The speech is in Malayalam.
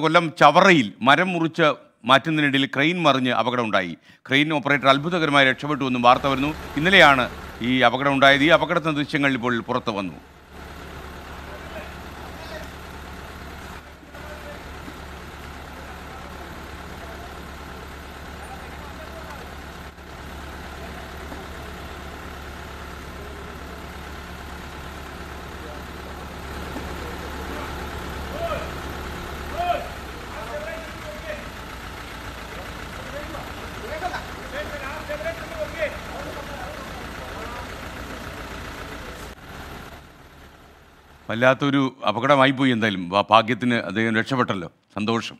കൊല്ലം ചവറയിൽ മരം മുറിച്ച് മാറ്റുന്നതിനിടയിൽ ക്രെയിൻ മറിഞ്ഞ് അപകടമുണ്ടായി. ക്രെയിൻ ഓപ്പറേറ്റർ അത്ഭുതകരമായി രക്ഷപ്പെട്ടുവെന്നും വാർത്ത വരുന്നു. ഇന്നലെയാണ് ഈ അപകടം ഉണ്ടായത് ഈ അപകടത്തിന്റെ ദൃശ്യങ്ങൾ ഇപ്പോൾ പുറത്തു വന്നു. വല്ലാത്തൊരു അപകടമായി പോയി എന്തായാലും ഭാഗ്യത്തിന് അദ്ദേഹം രക്ഷപ്പെട്ടല്ലോ. സന്തോഷം.